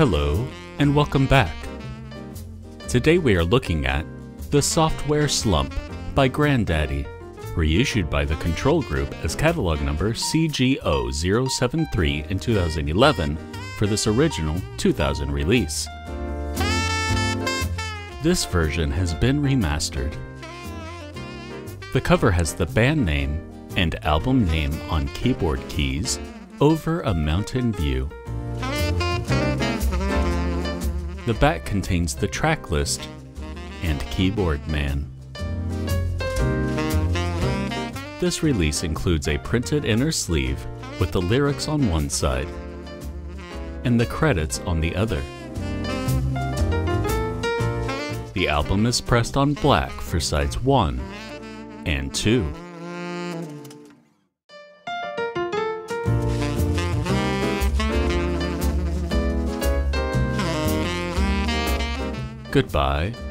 Hello, and welcome back. Today we are looking at The Sophtware Slump by Grandaddy, reissued by the Control Group as catalog number CGO073 in 2011 for this original 2000 release. This version has been remastered. The cover has the band name and album name on keyboard keys over a mountain view. The back contains the track list and keyboard man. This release includes a printed inner sleeve with the lyrics on one side and the credits on the other. The album is pressed on black for sides 1 and 2. Goodbye